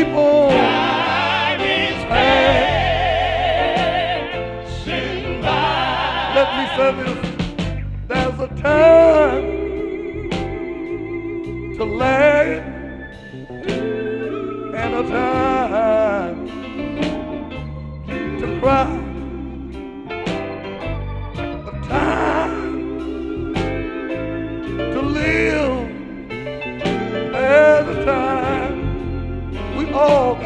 on time is by. Let me say this. There's a time to laugh and a time to cry. A time to live and a time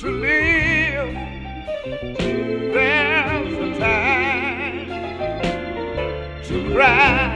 to live. There's a time to cry.